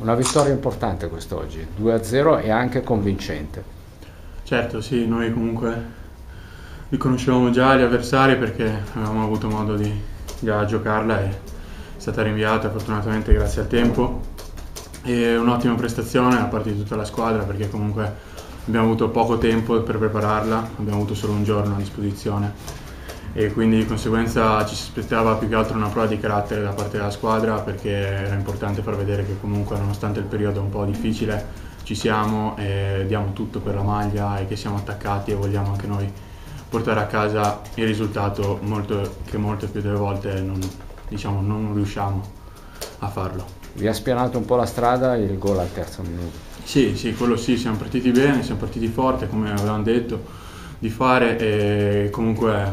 Una vittoria importante quest'oggi, 2-0 e anche convincente. Certo, sì, noi comunque li conoscevamo già gli avversari perché avevamo avuto modo di già giocarla e è stata rinviata fortunatamente grazie al tempo. E un'ottima prestazione da parte di tutta la squadra perché comunque abbiamo avuto poco tempo per prepararla, abbiamo avuto solo un giorno a disposizione e quindi di conseguenza ci si aspettava più che altro una prova di carattere da parte della squadra perché era importante far vedere che comunque nonostante il periodo un po' difficile ci siamo e diamo tutto per la maglia e che siamo attaccati e vogliamo anche noi portare a casa il risultato molto, che molte più delle volte non, diciamo, non riusciamo a farlo. Vi ha spianato un po' la strada il gol al terzo minuto? Sì, sì, quello sì, siamo partiti bene, siamo partiti forte come avevamo detto di fare e comunque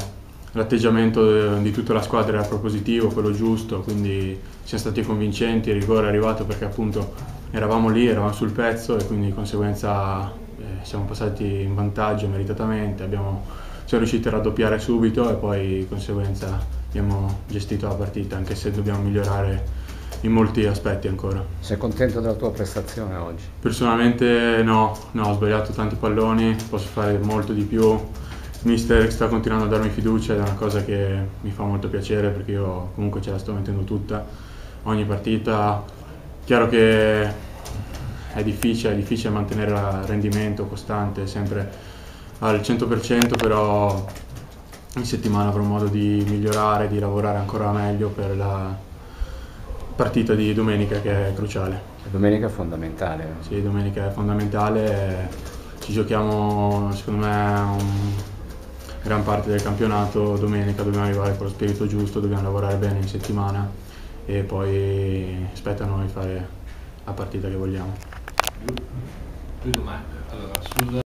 l'atteggiamento di tutta la squadra era propositivo, quello giusto, quindi siamo stati convincenti, il rigore è arrivato perché appunto eravamo lì, eravamo sul pezzo e quindi di conseguenza eh, siamo passati in vantaggio meritatamente, abbiamo, siamo riusciti a raddoppiare subito e poi di conseguenza abbiamo gestito la partita anche se dobbiamo migliorare in molti aspetti ancora. Sei contento della tua prestazione oggi? Personalmente no, no ho sbagliato tanti palloni, posso fare molto di più mister sta continuando a darmi fiducia ed è una cosa che mi fa molto piacere perché io comunque ce la sto mettendo tutta ogni partita chiaro che è difficile, è difficile mantenere il rendimento costante sempre al 100% però in settimana avrò modo di migliorare, di lavorare ancora meglio per la partita di domenica che è cruciale. Domenica è fondamentale. Sì, domenica è fondamentale, ci giochiamo secondo me un gran parte del campionato, domenica dobbiamo arrivare con lo spirito giusto, dobbiamo lavorare bene in settimana e poi aspetta a noi fare la partita che vogliamo.